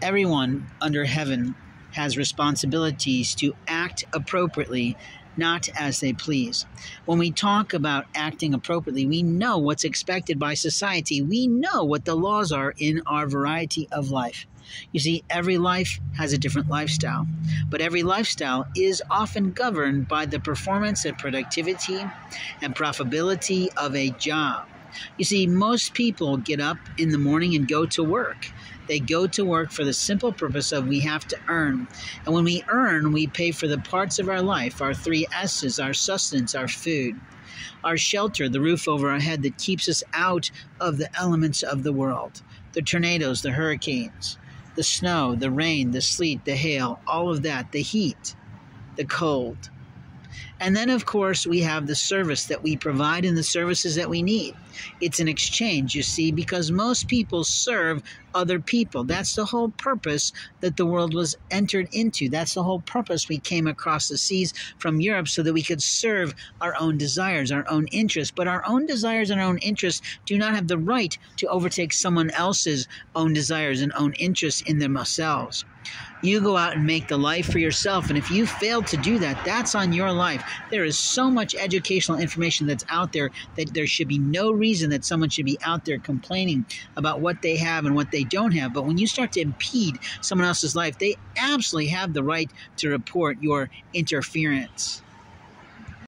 Everyone under heaven has responsibilities to act appropriately, not as they please. When we talk about acting appropriately, we know what's expected by society. We know what the laws are in our variety of life. You see, every life has a different lifestyle, but every lifestyle is often governed by the performance and productivity and profitability of a job. You see, most people get up in the morning and go to work. They go to work for the simple purpose of we have to earn. And when we earn, we pay for the parts of our life, our three S's, our sustenance, our food, our shelter, the roof over our head that keeps us out of the elements of the world, the tornadoes, the hurricanes, the snow, the rain, the sleet, the hail, all of that, the heat, the cold. And then, of course, we have the service that we provide and the services that we need. It's an exchange, you see, because most people serve other people. That's the whole purpose that the world was entered into. That's the whole purpose we came across the seas from Europe so that we could serve our own desires, our own interests. But our own desires and our own interests do not have the right to overtake someone else's own desires and own interests in themselves. You go out and make the life for yourself. And if you fail to do that, that's on your life. There is so much educational information that's out there that there should be no reason that someone should be out there complaining about what they have and what they don't have. But when you start to impede someone else's life, they absolutely have the right to report your interference.